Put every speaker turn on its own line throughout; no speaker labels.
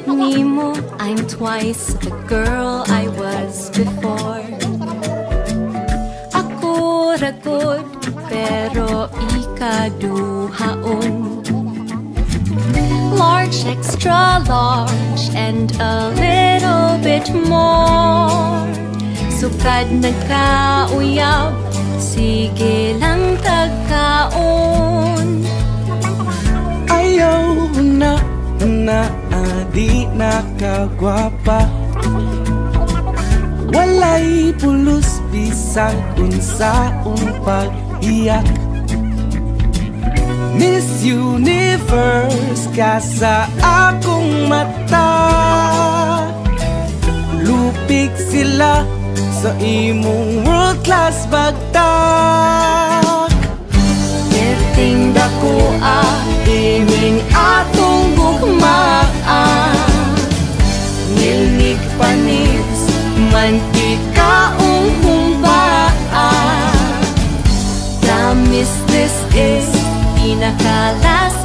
nimo I'm twice the girl I was before. Ako ragod pero ikaduhaon Large, extra large, and a little bit more. Sukad nagkauyab, sige lang tagkaon
nakagwapa Walay pulos bisag unsaong pag-iyak. Miss Universe ka sa akong mata. Lupig sila sa imong world class bagtak
Ngerting dako ikauhumbaa The Mistress is pinakalas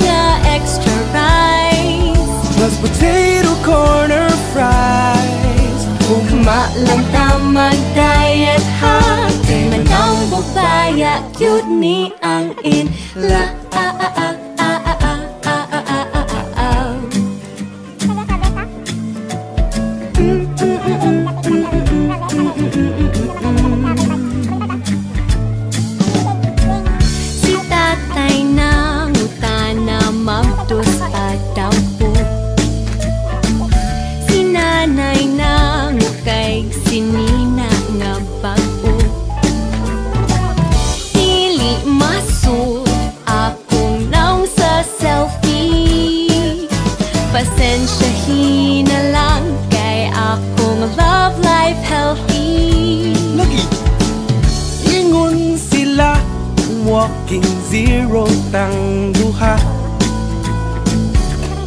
extra rice
Plus potato corner fries.
Kung kumalang diet ha Di man ang cute ni ang in la a a a Lang kay akong love life healthy.
Lagi. Ingon sila Walking zero tang duha.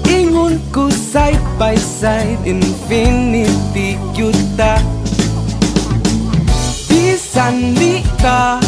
Ingon ko side by side Infinity yuta. Bisan di ka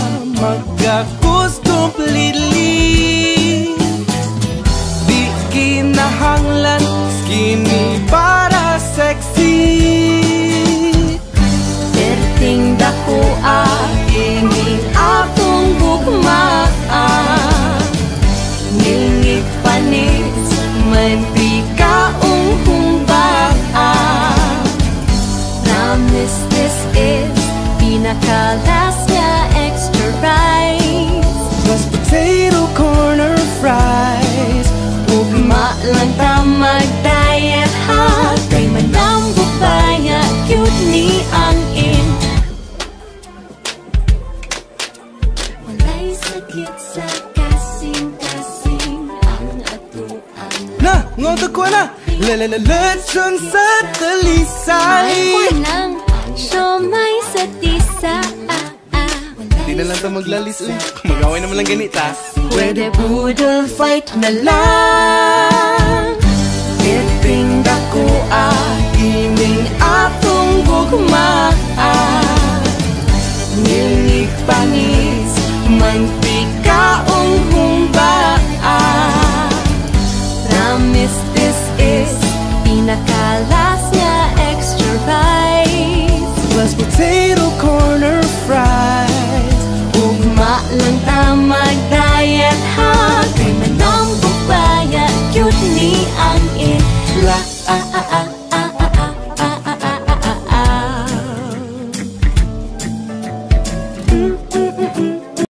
Promise this is pinakalas nga extra rice.
Plus potato corner fries.
Ugma lang ta mag-diet ha Kay manang bubaya, cute ni ang in. Walay sakit sa kasing-kasing Ang atuan
Na, ngoto ko na Lalalalatsyon sa talisay
Walang siomay sa tisa. Ah, ah.
Di na lang ta maglalis uy. Magaway naman lang ganita
Pwede boodle fight na lang.
Iting dako Ining atong gugmaan Nilig panis Mantika-ong
lang ta magdayat ha Kay manong bubaya, cute ni ang ila ah, ah, ah.